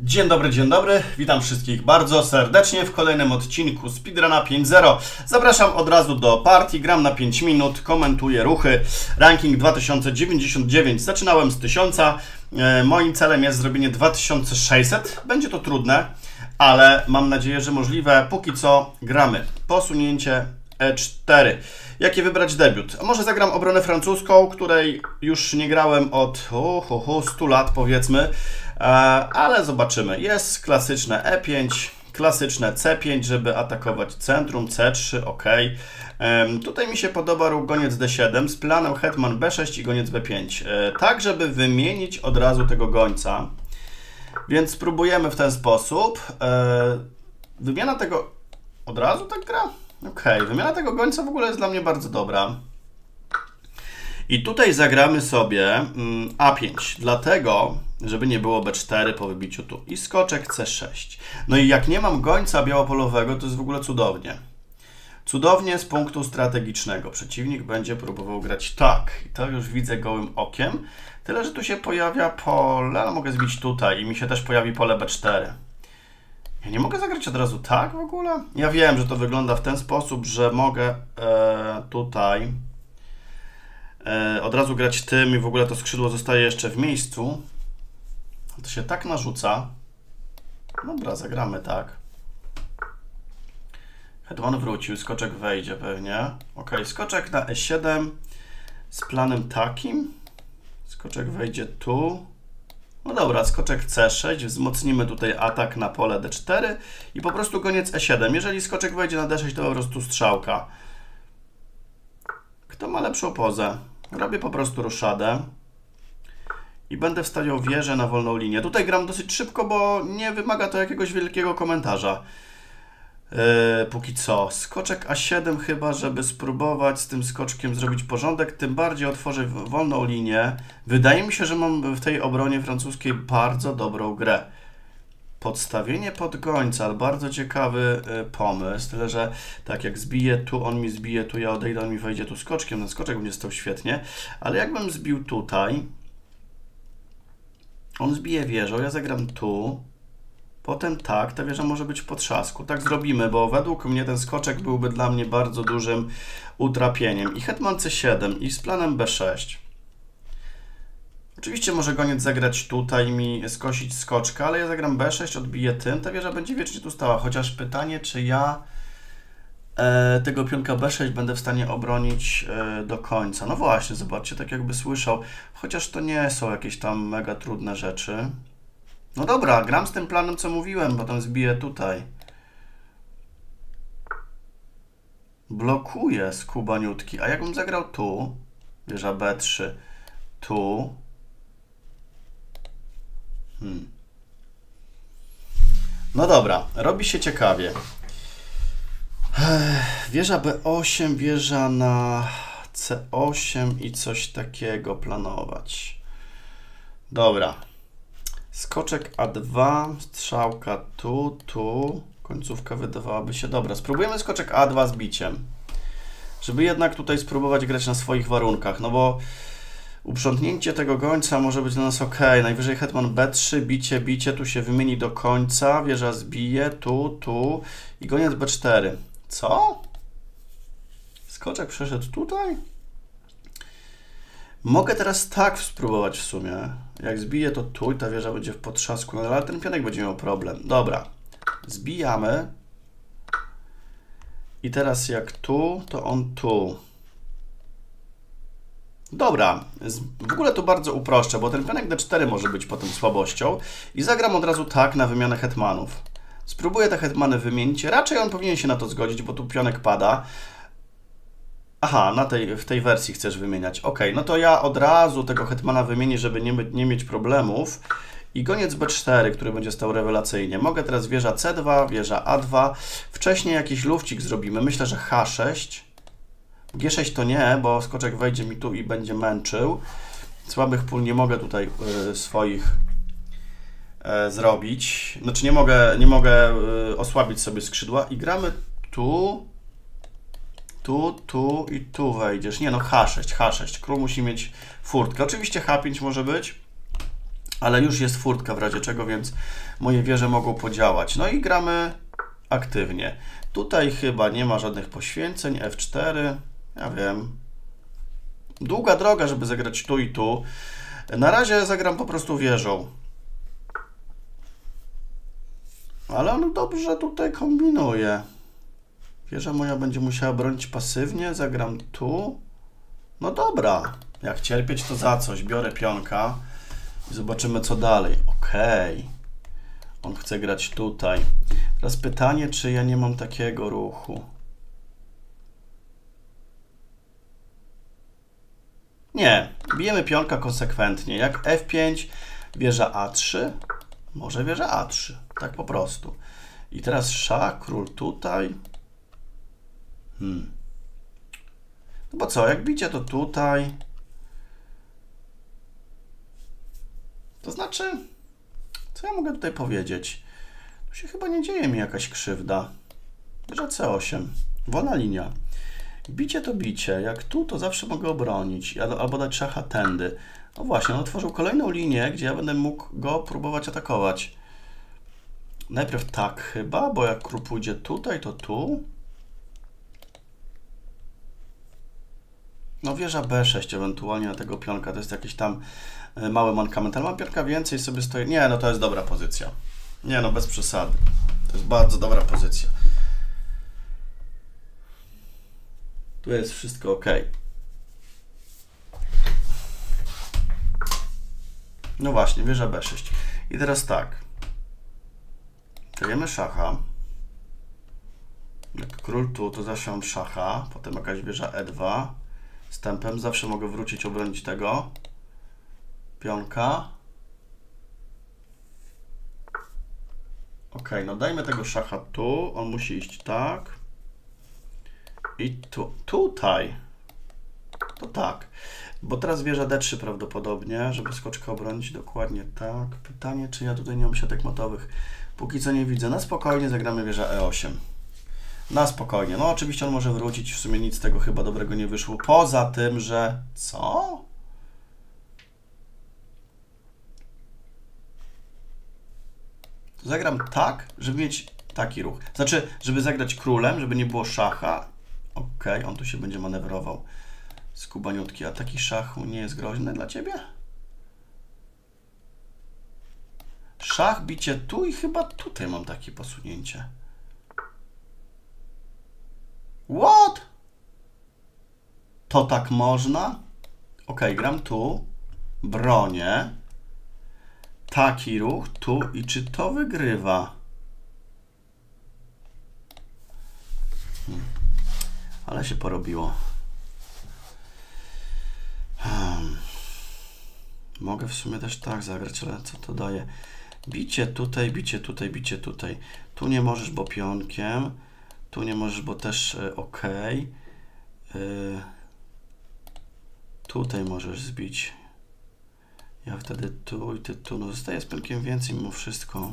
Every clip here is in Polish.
Dzień dobry, dzień dobry. Witam wszystkich bardzo serdecznie w kolejnym odcinku Speedruna 5.0. Zapraszam od razu do partii, gram na 5 minut, komentuję ruchy. Ranking 2099. Zaczynałem z 1000. E, moim celem jest zrobienie 2600. Będzie to trudne, ale mam nadzieję, że możliwe. Póki co gramy. Posunięcie E4. Jaki wybrać debiut? Może zagram obronę francuską, której już nie grałem od uh, uh, 100 lat powiedzmy. E, ale zobaczymy. Jest klasyczne E5, klasyczne C5, żeby atakować centrum, C3, ok. Tutaj mi się podoba goniec D7 z planem hetman B6 i goniec B5. E, tak, żeby wymienić od razu tego gońca. Więc spróbujemy w ten sposób. E, wymiana tego... Od razu tak gra? Ok, wymiana tego gońca w ogóle jest dla mnie bardzo dobra. I tutaj zagramy sobie mm, A5, dlatego, żeby nie było B4 po wybiciu tu. I skoczek C6. No i jak nie mam gońca białopolowego, to jest w ogóle cudownie. Cudownie z punktu strategicznego. Przeciwnik będzie próbował grać tak. I to już widzę gołym okiem. Tyle, że tu się pojawia pole, ale mogę zbić tutaj i mi się też pojawi pole B4. Ja nie mogę zagrać od razu tak w ogóle? Ja wiem, że to wygląda w ten sposób, że mogę e, tutaj e, od razu grać tym i w ogóle to skrzydło zostaje jeszcze w miejscu. To się tak narzuca. Dobra, zagramy tak. Hetman wrócił, skoczek wejdzie pewnie. Ok, skoczek na E7 z planem takim. Skoczek wejdzie tu. No dobra, skoczek C6, wzmocnimy tutaj atak na pole D4 i po prostu koniec E7. Jeżeli skoczek wejdzie na D6, to po prostu strzałka. Kto ma lepszą pozę? Robię po prostu ruszadę i będę wstawiał wieżę na wolną linię. Tutaj gram dosyć szybko, bo nie wymaga to jakiegoś wielkiego komentarza. Yy, póki co. Skoczek A7 chyba, żeby spróbować z tym skoczkiem zrobić porządek, tym bardziej otworzę wolną linię. Wydaje mi się, że mam w tej obronie francuskiej bardzo dobrą grę. Podstawienie pod gońca, bardzo ciekawy yy, pomysł, tyle że tak jak zbiję tu, on mi zbije tu, ja odejdę, on mi wejdzie tu skoczkiem, ten skoczek będzie stał świetnie, ale jakbym zbił tutaj, on zbije wieżą, ja zagram tu, Potem tak, ta wieża może być w potrzasku. Tak zrobimy, bo według mnie ten skoczek byłby dla mnie bardzo dużym utrapieniem. I hetman c7 i z planem b6. Oczywiście może goniec zagrać tutaj mi skosić skoczka, ale ja zagram b6, odbiję tym, ta wieża będzie wiecznie tu stała. Chociaż pytanie, czy ja tego pionka b6 będę w stanie obronić e, do końca. No właśnie, zobaczcie, tak jakby słyszał. Chociaż to nie są jakieś tam mega trudne rzeczy. No dobra, gram z tym planem, co mówiłem, potem zbiję tutaj. Blokuje skubaniutki. A jakbym zagrał tu, wieża B3, tu. Hmm. No dobra, robi się ciekawie. Wieża B8, wieża na C8 i coś takiego planować. Dobra. Skoczek A2, strzałka tu, tu. Końcówka wydawałaby się dobra. Spróbujemy skoczek A2 z biciem. Żeby jednak tutaj spróbować grać na swoich warunkach, no bo uprzątnięcie tego gońca może być dla nas ok. Najwyżej hetman B3, bicie, bicie, tu się wymieni do końca, wieża zbije, tu, tu i goniec B4. Co? Skoczek przeszedł tutaj? Mogę teraz tak spróbować w sumie. Jak zbiję to tu i ta wieża będzie w potrzasku, no ale ten pionek będzie miał problem. Dobra, zbijamy. I teraz jak tu, to on tu. Dobra, w ogóle to bardzo uproszczę, bo ten pionek D4 może być potem słabością i zagram od razu tak na wymianę hetmanów. Spróbuję te hetmany wymienić. Raczej on powinien się na to zgodzić, bo tu pionek pada. Aha, na tej, w tej wersji chcesz wymieniać. Ok, no to ja od razu tego hetmana wymienię, żeby nie, nie mieć problemów. I goniec B4, który będzie stał rewelacyjnie. Mogę teraz wieża C2, wieża A2. Wcześniej jakiś lufcik zrobimy. Myślę, że H6. G6 to nie, bo skoczek wejdzie mi tu i będzie męczył. Słabych pól nie mogę tutaj y, swoich zrobić. Znaczy nie mogę, nie mogę y, osłabić sobie skrzydła. I gramy tu tu, tu i tu wejdziesz. Nie no, H6, H6. Król musi mieć furtkę. Oczywiście H5 może być. ale już jest furtka w razie czego, więc moje wieże mogą podziałać. No i gramy aktywnie. Tutaj chyba nie ma żadnych poświęceń. F4, ja wiem. Długa droga, żeby zagrać tu i tu. Na razie zagram po prostu wieżą. Ale on dobrze tutaj kombinuje. Wieża moja będzie musiała bronić pasywnie. Zagram tu. No dobra. Jak cierpieć, to za coś. Biorę pionka i zobaczymy, co dalej. Okej. Okay. On chce grać tutaj. Teraz pytanie, czy ja nie mam takiego ruchu. Nie. Bijemy pionka konsekwentnie. Jak F5, wieża A3, może wieża A3. Tak po prostu. I teraz szach, król tutaj. Hmm. No bo co, jak bicie to tutaj. To znaczy, co ja mogę tutaj powiedzieć? Tu się chyba nie dzieje mi jakaś krzywda. Wieża C8. Wolna linia. Bicie to bicie. Jak tu, to zawsze mogę obronić. Albo dać szacha tędy. No właśnie, on otworzył kolejną linię, gdzie ja będę mógł go próbować atakować. Najpierw tak chyba, bo jak król pójdzie tutaj, to tu. No wieża B6 ewentualnie na tego pionka, to jest jakiś tam e, mały mankament, ale mam pionka więcej sobie stoi. Nie, no to jest dobra pozycja. Nie, no bez przesady. To jest bardzo dobra pozycja. Tu jest wszystko ok. No właśnie, wieża B6. I teraz tak. Kryjemy szacha. Jak król tu, to zawsze szacha. Potem jakaś wieża E2. Z tempem zawsze mogę wrócić, obronić tego. Pionka. Ok, no dajmy tego szacha tu. On musi iść tak. I tu, tutaj. To tak. Bo teraz wieża D3 prawdopodobnie, żeby skoczkę obronić. Dokładnie tak. Pytanie, czy ja tutaj nie mam siatek matowych. Póki co nie widzę. Na spokojnie zagramy wieża E8. Na spokojnie. No oczywiście on może wrócić. W sumie nic z tego chyba dobrego nie wyszło. Poza tym, że... Co? Zagram tak, żeby mieć taki ruch. Znaczy, żeby zagrać królem, żeby nie było szacha. Ok, on tu się będzie manewrował. Skubaniutki. A taki szach nie jest groźny dla Ciebie? Szach, bicie tu i chyba tutaj mam takie posunięcie. What? To tak można? Ok, gram tu. Bronię. Taki ruch tu i czy to wygrywa? Hmm. Ale się porobiło. Mogę w sumie też tak zagrać, ale co to daje? Bicie tutaj, bicie tutaj, bicie tutaj. Tu nie możesz, bo pionkiem. Tu nie możesz, bo też y, ok. Y, tutaj możesz zbić. Ja wtedy tu i ty tu. No zostaje z pionkiem więcej mimo wszystko.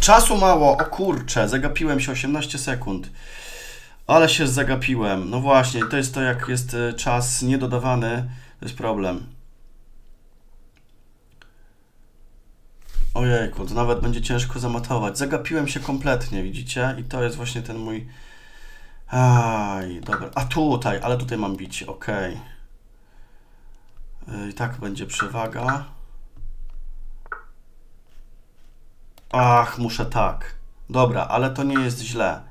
Czasu mało, o kurczę, zagapiłem się 18 sekund. Ale się zagapiłem. No właśnie, to jest to, jak jest y, czas niedodawany, to jest problem. Ojejku, to nawet będzie ciężko zamatować. Zagapiłem się kompletnie, widzicie? I to jest właśnie ten mój... Aj, dobra. A tutaj, ale tutaj mam bicie, ok. I tak będzie przewaga. Ach, muszę tak. Dobra, ale to nie jest źle.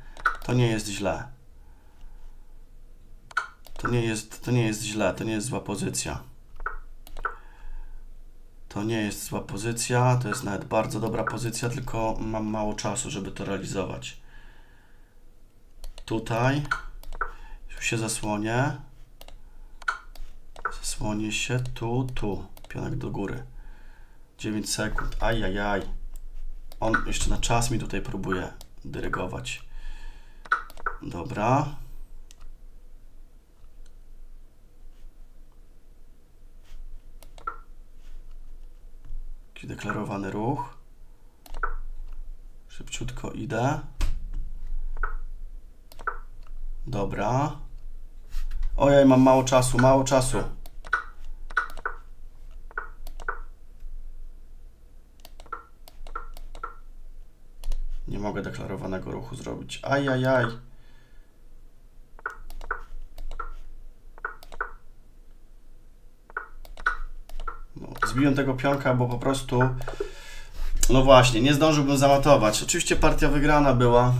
To nie jest źle. To nie jest, to nie jest źle, to nie jest zła pozycja. To nie jest zła pozycja, to jest nawet bardzo dobra pozycja, tylko mam mało czasu, żeby to realizować. Tutaj już się zasłonię. Zasłonię się tu, tu. Pionek do góry. 9 sekund. Ajajaj. On jeszcze na czas mi tutaj próbuje dyrygować. Dobra. Deklarowany ruch. Szybciutko idę. Dobra. Ojej, mam mało czasu, mało czasu. Nie mogę deklarowanego ruchu zrobić. Ajajaj. Aj, aj. Zbiłem tego pionka, bo po prostu... No właśnie, nie zdążyłbym zamatować. Oczywiście partia wygrana była.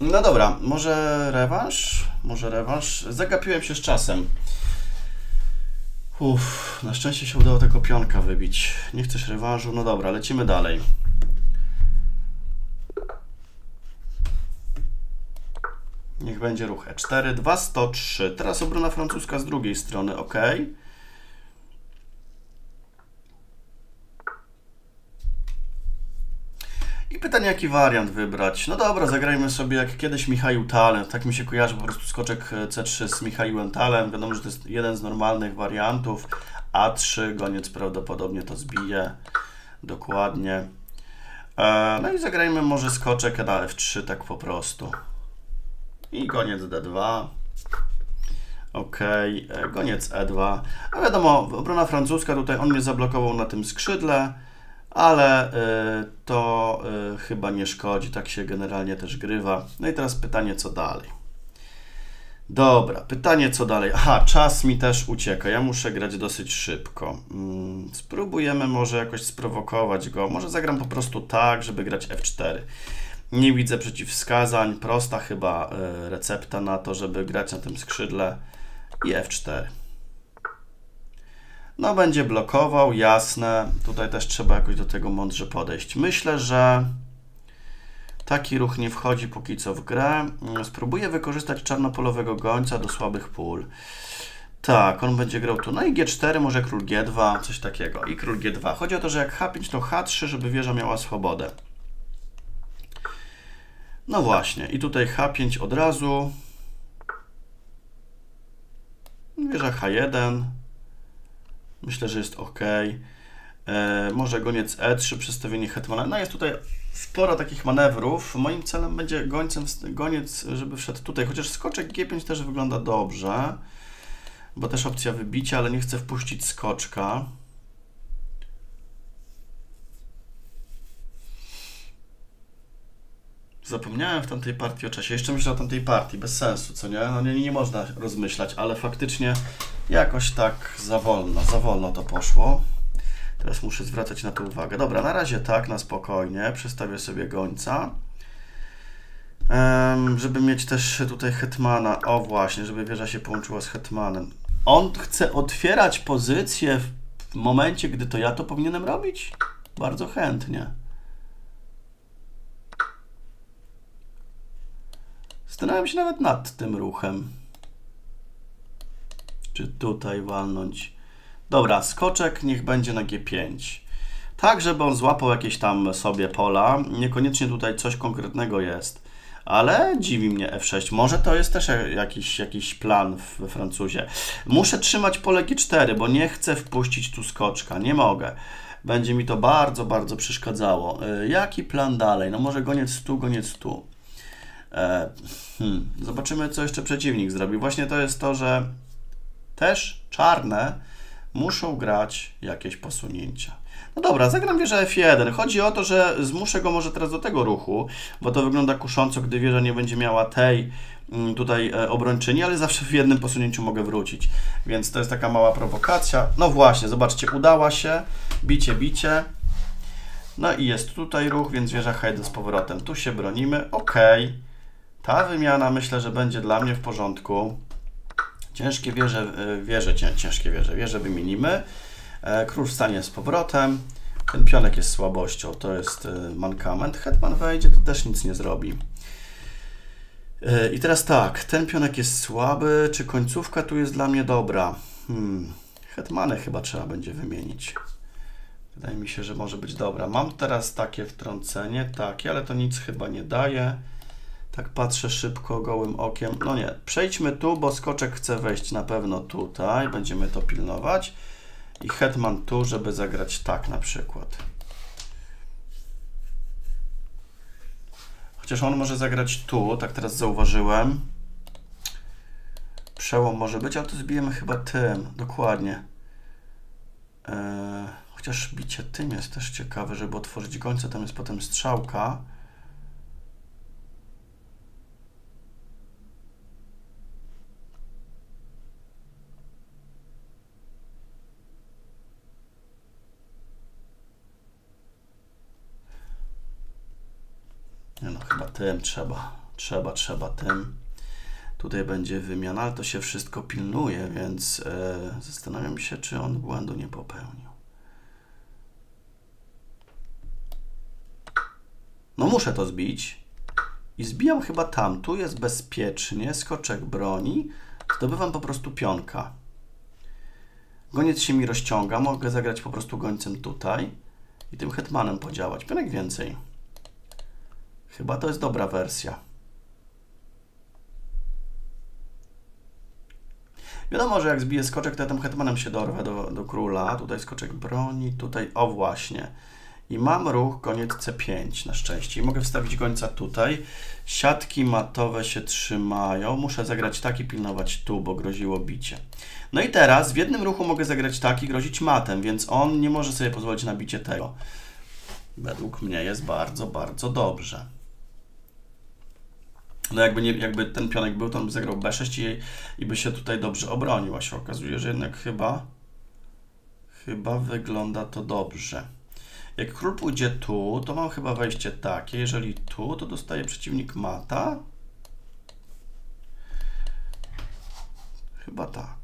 No dobra, może rewanż? Może rewanż? Zagapiłem się z czasem. Uff, na szczęście się udało tego pionka wybić. Nie chcesz rewanżu? No dobra, lecimy dalej. Niech będzie ruch E4, 2, 103. Teraz obrona francuska z drugiej strony, ok. I pytanie, jaki wariant wybrać? No dobra, zagrajmy sobie jak kiedyś Michał Talem. Tak mi się kojarzy po prostu skoczek C3 z Michałem Talem. Wiadomo, że to jest jeden z normalnych wariantów. A3, goniec prawdopodobnie to zbije. Dokładnie. E, no i zagrajmy może skoczek na F3 tak po prostu. I goniec D2. Ok, e, goniec E2. A wiadomo, obrona francuska, tutaj on mnie zablokował na tym skrzydle ale y, to y, chyba nie szkodzi, tak się generalnie też grywa. No i teraz pytanie, co dalej? Dobra, pytanie co dalej? Aha, czas mi też ucieka, ja muszę grać dosyć szybko. Hmm, spróbujemy może jakoś sprowokować go. Może zagram po prostu tak, żeby grać F4. Nie widzę przeciwwskazań, prosta chyba y, recepta na to, żeby grać na tym skrzydle i F4. No, będzie blokował, jasne. Tutaj też trzeba jakoś do tego mądrze podejść. Myślę, że taki ruch nie wchodzi póki co w grę. Spróbuję wykorzystać czarnopolowego gońca do słabych pól. Tak, on będzie grał tu. No i G4, może król G2, coś takiego. I król G2. Chodzi o to, że jak H5, to H3, żeby wieża miała swobodę. No właśnie, i tutaj H5 od razu. Wieża H1. Myślę, że jest ok. E, może goniec E3, przestawienie hetmana. No jest tutaj sporo takich manewrów. Moim celem będzie gońcem, goniec, żeby wszedł tutaj. Chociaż skoczek G5 też wygląda dobrze. Bo też opcja wybicia, ale nie chcę wpuścić skoczka. Zapomniałem w tamtej partii o czasie. Jeszcze myślę o tamtej partii, bez sensu, co nie? No nie, nie można rozmyślać, ale faktycznie jakoś tak za wolno, za wolno to poszło. Teraz muszę zwracać na to uwagę. Dobra, na razie tak, na spokojnie. Przestawię sobie gońca. Um, żeby mieć też tutaj hetmana. O właśnie, żeby wieża się połączyła z hetmanem. On chce otwierać pozycję w momencie, gdy to ja to powinienem robić? Bardzo chętnie. Zastanawiam się nawet nad tym ruchem. Czy tutaj walnąć. Dobra, skoczek niech będzie na G5. Tak, żeby on złapał jakieś tam sobie pola. Niekoniecznie tutaj coś konkretnego jest. Ale dziwi mnie F6. Może to jest też jakiś, jakiś plan we Francuzie. Muszę trzymać pole G4, bo nie chcę wpuścić tu skoczka. Nie mogę. Będzie mi to bardzo, bardzo przeszkadzało. Y, jaki plan dalej? No może goniec tu, goniec tu. E, hmm. Zobaczymy, co jeszcze przeciwnik zrobi. Właśnie to jest to, że też czarne muszą grać jakieś posunięcia. No dobra, zagram wieżę F1. Chodzi o to, że zmuszę go może teraz do tego ruchu, bo to wygląda kusząco, gdy wieża nie będzie miała tej mm, tutaj e, obrończyni, ale zawsze w jednym posunięciu mogę wrócić. Więc to jest taka mała prowokacja. No właśnie, zobaczcie, udała się. Bicie, bicie. No i jest tutaj ruch, więc wieża H1 z powrotem. Tu się bronimy. Ok. Ta wymiana myślę, że będzie dla mnie w porządku. Ciężkie wieże, e, wieże ciężkie wieże, wieże wymienimy. E, król wstanie z powrotem. Ten pionek jest słabością, to jest e, mankament. Hetman wejdzie, to też nic nie zrobi. I teraz tak, ten pionek jest słaby, czy końcówka tu jest dla mnie dobra? Hmm, hetmany chyba trzeba będzie wymienić. Wydaje mi się, że może być dobra. Mam teraz takie wtrącenie, takie, ale to nic chyba nie daje. Tak patrzę szybko, gołym okiem. No nie, przejdźmy tu, bo skoczek chce wejść na pewno tutaj. Będziemy to pilnować. I hetman tu, żeby zagrać tak na przykład. Chociaż on może zagrać tu, tak teraz zauważyłem. Przełom może być, ale to zbijemy chyba tym, dokładnie. Eee, chociaż bicie tym jest też ciekawe, żeby otworzyć gońce, tam jest potem strzałka. Nie no, chyba tym trzeba. Trzeba, trzeba tym. Tutaj będzie wymiana, ale to się wszystko pilnuje, więc e, zastanawiam się, czy on błędu nie popełnił. No muszę to zbić. I zbijam chyba tam. Tu jest bezpiecznie. Skoczek broni. Zdobywam po prostu pionka. Goniec się mi rozciąga. Mogę zagrać po prostu gońcem tutaj. I tym hetmanem podziałać. Pionek więcej. Chyba to jest dobra wersja. Wiadomo, że jak zbiję skoczek, to ja tym hetmanem się dorwę do, do króla. Tutaj skoczek broni, tutaj, o właśnie. I mam ruch koniec C5 na szczęście. I mogę wstawić gońca tutaj. Siatki matowe się trzymają. Muszę zagrać tak i pilnować tu, bo groziło bicie. No i teraz w jednym ruchu mogę zagrać tak i grozić matem, więc on nie może sobie pozwolić na bicie tego. Według mnie jest bardzo, bardzo dobrze. No jakby, nie, jakby ten pionek był, to on by zagrał B6 i, i by się tutaj dobrze obronił, a się okazuje, że jednak chyba chyba wygląda to dobrze. Jak król pójdzie tu, to mam chyba wejście takie. Jeżeli tu, to dostaje przeciwnik mata. Chyba tak.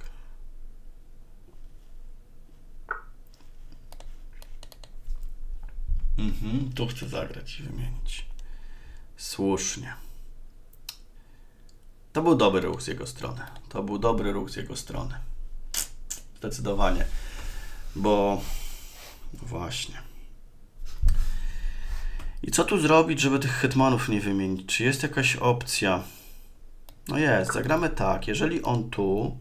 Mhm, tu chcę zagrać i wymienić. Słusznie. To był dobry ruch z jego strony. To był dobry ruch z jego strony. Zdecydowanie. Bo właśnie. I co tu zrobić, żeby tych hetmanów nie wymienić? Czy jest jakaś opcja? No jest, zagramy tak. Jeżeli on tu...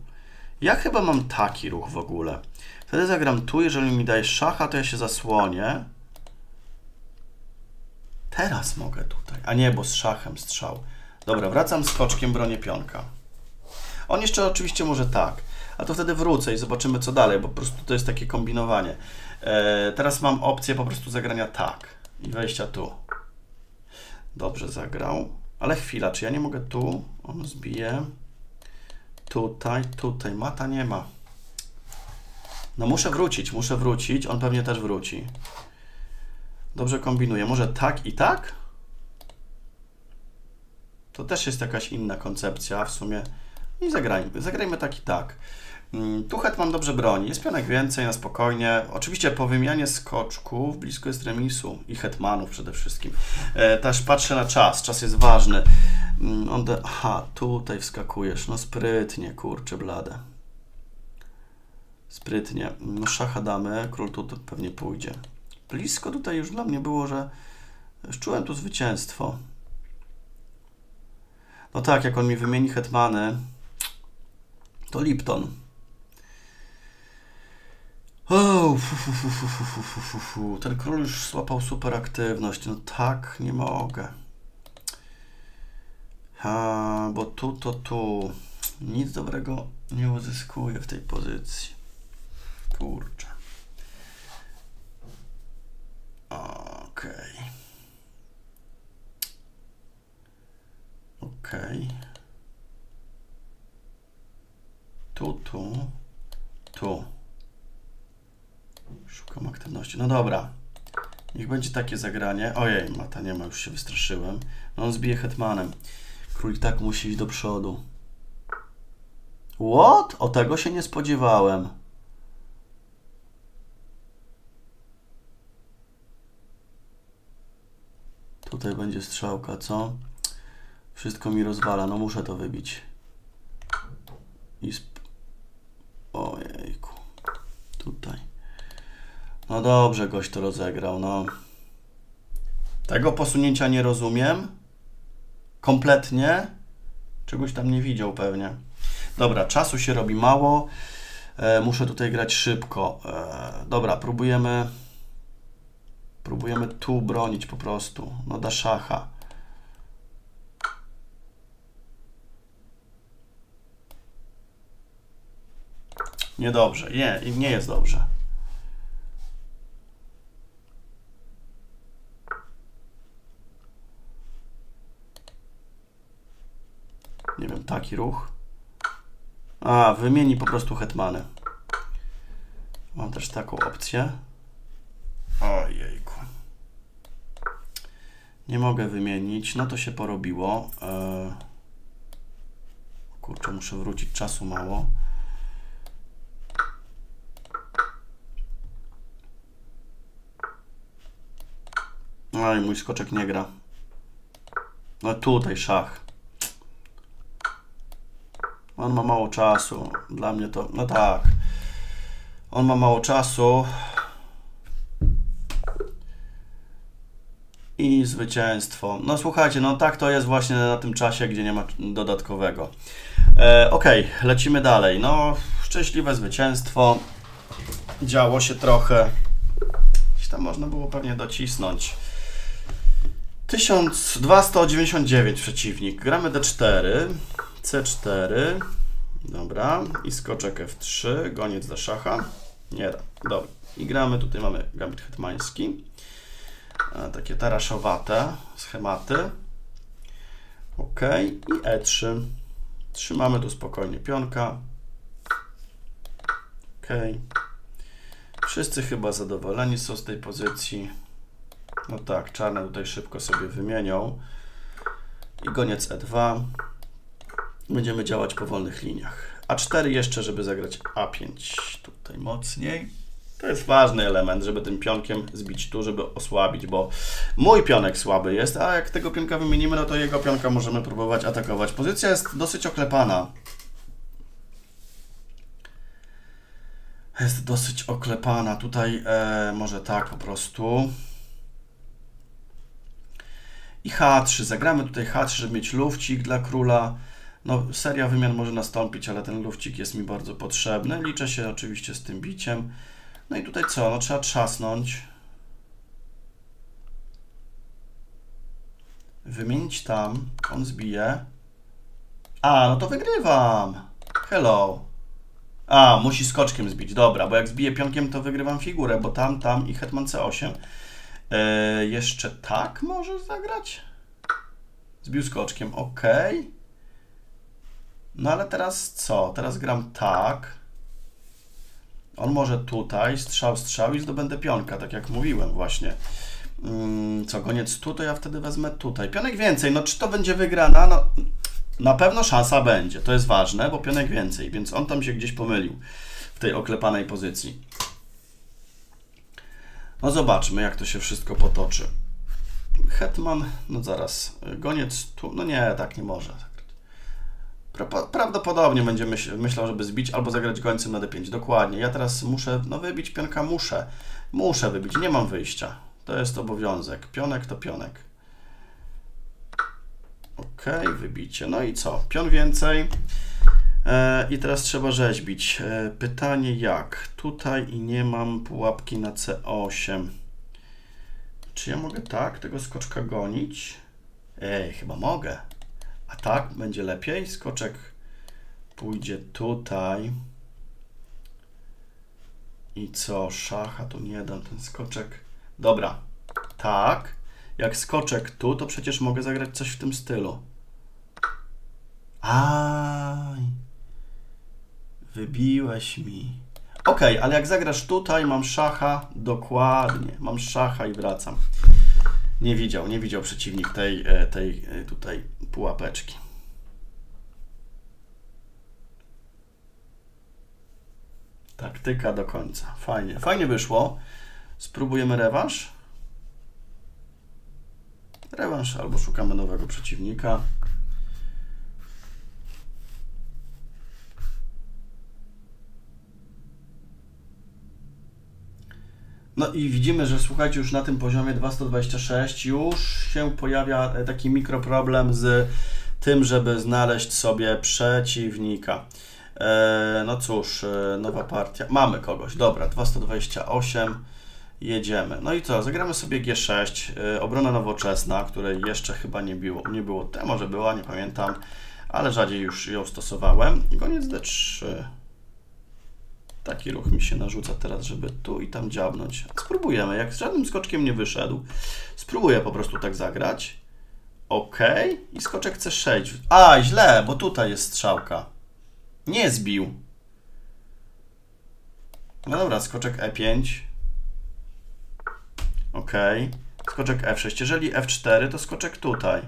Ja chyba mam taki ruch w ogóle. Wtedy zagram tu, jeżeli mi daje szacha, to ja się zasłonię. Teraz mogę tutaj. A nie, bo z szachem strzał. Dobra, wracam z koczkiem, bronię pionka. On jeszcze oczywiście może tak, a to wtedy wrócę i zobaczymy co dalej, bo po prostu to jest takie kombinowanie. E, teraz mam opcję po prostu zagrania tak i wejścia tu. Dobrze zagrał, ale chwila, czy ja nie mogę tu? On zbije. Tutaj, tutaj, mata nie ma. No muszę wrócić, muszę wrócić, on pewnie też wróci. Dobrze kombinuję, może tak i tak? To też jest jakaś inna koncepcja w sumie. I zagrajmy. Zagrajmy tak i tak. Mm, tu hetman dobrze broni. Jest pionek więcej, na spokojnie. Oczywiście po wymianie skoczków blisko jest remisu i hetmanów przede wszystkim. E, też patrzę na czas. Czas jest ważny. Mm, on de... Aha, tutaj wskakujesz. No sprytnie, kurczę blade. Sprytnie. No szacha damy. Król tu pewnie pójdzie. Blisko tutaj już dla mnie było, że czułem tu zwycięstwo. No tak, jak on mi wymieni hetmany, to Lipton. Ten król już złapał super aktywność. No tak, nie mogę. A, bo tu, to tu. Nic dobrego nie uzyskuję w tej pozycji. Kurczę. Okej. Okay. Ok. Tu, tu, tu. Szukam aktywności. No dobra. Niech będzie takie zagranie. Ojej, mata nie ma, już się wystraszyłem. No on zbije hetmanem. Król tak musi iść do przodu. What? O tego się nie spodziewałem. Tutaj będzie strzałka, co? Wszystko mi rozwala, no muszę to wybić. I sp... Ojejku. Tutaj. No dobrze, gość to rozegrał, no. Tego posunięcia nie rozumiem. Kompletnie. Czegoś tam nie widział pewnie. Dobra, czasu się robi mało. E, muszę tutaj grać szybko. E, dobra, próbujemy... Próbujemy tu bronić po prostu. No da szacha. Niedobrze. Nie, nie jest dobrze. Nie wiem, taki ruch. A, wymieni po prostu hetmany. Mam też taką opcję. Ojejku. Nie mogę wymienić. No to się porobiło. E, kurczę, muszę wrócić. Czasu mało. I mój skoczek nie gra. No tutaj szach. On ma mało czasu. Dla mnie to... No tak. On ma mało czasu. I zwycięstwo. No słuchajcie, no tak to jest właśnie na tym czasie, gdzie nie ma dodatkowego. E, ok, lecimy dalej. No, szczęśliwe zwycięstwo. Działo się trochę. Gdzieś tam można było pewnie docisnąć. 1299 przeciwnik. Gramy D4, C4. Dobra. I skoczek F3. Goniec do szacha. Nie da. Dobra. I gramy. Tutaj mamy gambit hetmański. Takie taraszowate schematy. OK. I E3. Trzymamy tu spokojnie pionka. OK. Wszyscy chyba zadowoleni są z tej pozycji. No tak, czarne tutaj szybko sobie wymienią. I goniec E2. Będziemy działać po wolnych liniach. A4 jeszcze, żeby zagrać A5 tutaj mocniej. To jest ważny element, żeby tym pionkiem zbić tu, żeby osłabić, bo mój pionek słaby jest, a jak tego pionka wymienimy, no to jego pionka możemy próbować atakować. Pozycja jest dosyć oklepana. Jest dosyć oklepana. Tutaj e, może tak po prostu. I H3. Zagramy tutaj H3, żeby mieć lufcik dla króla. No, seria wymian może nastąpić, ale ten lufcik jest mi bardzo potrzebny. Liczę się oczywiście z tym biciem. No i tutaj co? No trzeba trzasnąć. Wymienić tam. On zbije. A, no to wygrywam. Hello. A, musi skoczkiem zbić. Dobra, bo jak zbiję pionkiem, to wygrywam figurę, bo tam, tam i hetman c8. E, jeszcze tak może zagrać? Zbił skoczkiem, ok. No ale teraz co? Teraz gram tak. On może tutaj, strzał, strzał i zdobędę pionka, tak jak mówiłem właśnie. Mm, co, goniec tutaj, ja wtedy wezmę tutaj. Pionek więcej, no czy to będzie wygrana? No, na pewno szansa będzie, to jest ważne, bo pionek więcej, więc on tam się gdzieś pomylił w tej oklepanej pozycji. No zobaczmy, jak to się wszystko potoczy. Hetman, no zaraz, goniec tu, no nie, tak nie może. Prawdopodobnie będzie myśl, myślał, żeby zbić albo zagrać gońcem na d5. Dokładnie. Ja teraz muszę, no wybić pionka muszę. Muszę wybić, nie mam wyjścia. To jest obowiązek. Pionek to pionek. Ok, wybicie. No i co? Pion więcej. E, I teraz trzeba rzeźbić. E, pytanie jak? Tutaj i nie mam pułapki na C8. Czy ja mogę tak tego skoczka gonić? Ej, chyba mogę. A tak będzie lepiej. Skoczek pójdzie tutaj. I co? Szacha tu nie dam ten skoczek. Dobra. Tak. Jak skoczek tu, to przecież mogę zagrać coś w tym stylu. Aj. Wybiłeś mi. Ok, ale jak zagrasz tutaj, mam szacha, dokładnie. Mam szacha i wracam. Nie widział, nie widział przeciwnik tej, e, tej e, tutaj pułapeczki. Taktyka do końca. Fajnie, fajnie wyszło. Spróbujemy rewanż. Rewanż albo szukamy nowego przeciwnika. No i widzimy, że słuchajcie, już na tym poziomie 226 już się pojawia e, taki mikroproblem z tym, żeby znaleźć sobie przeciwnika. E, no cóż, e, nowa partia. Mamy kogoś, dobra, 228. Jedziemy. No i co? Zagramy sobie G6, obrona nowoczesna, której jeszcze chyba nie było, nie było. Te może była, nie pamiętam, ale rzadziej już ją stosowałem. Goniec D3. Taki ruch mi się narzuca teraz, żeby tu i tam dziabnąć. Spróbujemy. Jak z żadnym skoczkiem nie wyszedł, spróbuję po prostu tak zagrać. OK. I skoczek C6. A, źle, bo tutaj jest strzałka. Nie zbił. No dobra, skoczek E5. OK. Skoczek F6. Jeżeli F4, to skoczek tutaj.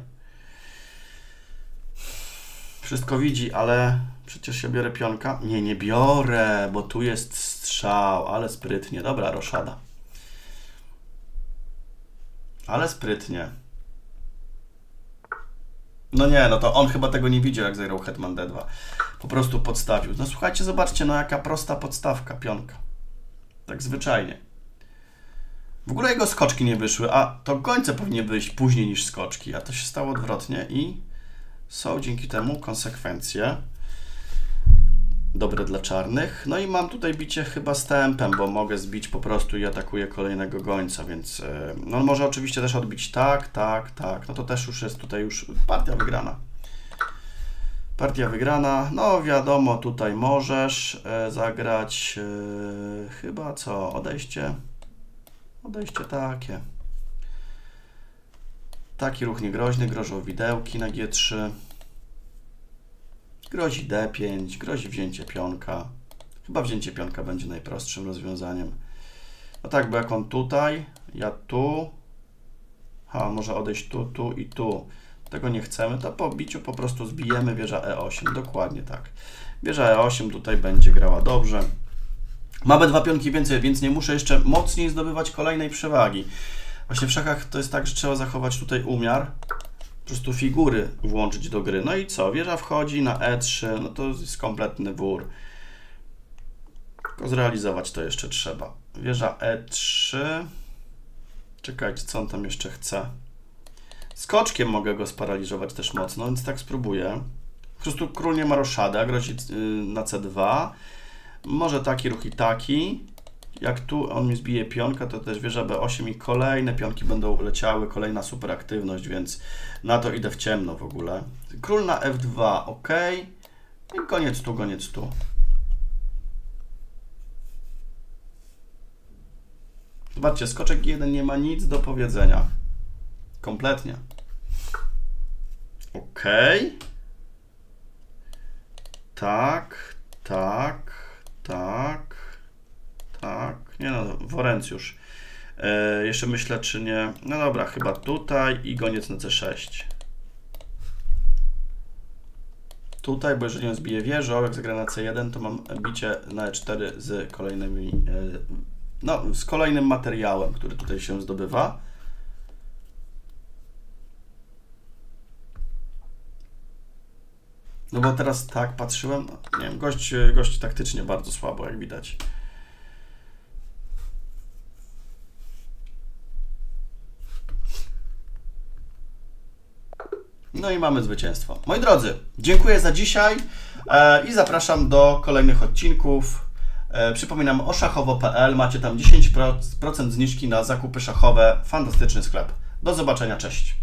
Wszystko widzi, ale przecież ja biorę pionka. Nie, nie biorę, bo tu jest strzał, ale sprytnie. Dobra, roszada. Ale sprytnie. No nie, no to on chyba tego nie widział, jak zagrał Hetman D2. Po prostu podstawił. No słuchajcie, zobaczcie, no jaka prosta podstawka, pionka. Tak zwyczajnie. W ogóle jego skoczki nie wyszły, a to gońce powinien wyjść później niż skoczki, a to się stało odwrotnie i są dzięki temu konsekwencje dobre dla czarnych. No i mam tutaj bicie chyba z tempem, bo mogę zbić po prostu i atakuję kolejnego gońca, więc e, no może oczywiście też odbić tak, tak, tak. No to też już jest tutaj już partia wygrana. Partia wygrana. No wiadomo, tutaj możesz e, zagrać e, chyba co? Odejście. Odejście takie. Taki ruch niegroźny, grożą widełki na G3. Grozi D5, grozi wzięcie pionka. Chyba wzięcie pionka będzie najprostszym rozwiązaniem. No tak, bo jak on tutaj, ja tu, ha, może odejść tu, tu i tu. Tego nie chcemy, to po biciu po prostu zbijemy wieża E8. Dokładnie tak. Wieża E8 tutaj będzie grała dobrze. Mamy dwa pionki więcej, więc nie muszę jeszcze mocniej zdobywać kolejnej przewagi. Właśnie w szachach to jest tak, że trzeba zachować tutaj umiar, po prostu figury włączyć do gry. No i co? Wieża wchodzi na E3, no to jest kompletny wór. Tylko zrealizować to jeszcze trzeba. Wieża E3. Czekajcie, co on tam jeszcze chce. Skoczkiem mogę go sparaliżować też mocno, więc tak spróbuję. Po prostu król nie ma roszady, a grozi y, na C2. Może taki ruch i taki. Jak tu on mi zbije pionka, to też wieża B8 i kolejne pionki będą leciały, kolejna super aktywność, więc na to idę w ciemno w ogóle. Król na F2, ok. I koniec tu, koniec tu. Zobaczcie, skoczek G1 nie ma nic do powiedzenia. Kompletnie. Ok. Tak, tak, tak. Nie no, Worencjusz. E, jeszcze myślę, czy nie. No dobra, chyba tutaj i goniec na C6. Tutaj, bo jeżeli on zbije wieżę, jak zagra na C1, to mam bicie na E4 z kolejnymi, e, no, z kolejnym materiałem, który tutaj się zdobywa. No bo teraz tak patrzyłem, nie wiem, gość, gość taktycznie bardzo słabo, jak widać. No i mamy zwycięstwo. Moi drodzy, dziękuję za dzisiaj e, i zapraszam do kolejnych odcinków. E, przypominam o szachowo.pl. Macie tam 10% zniżki na zakupy szachowe. Fantastyczny sklep. Do zobaczenia, cześć.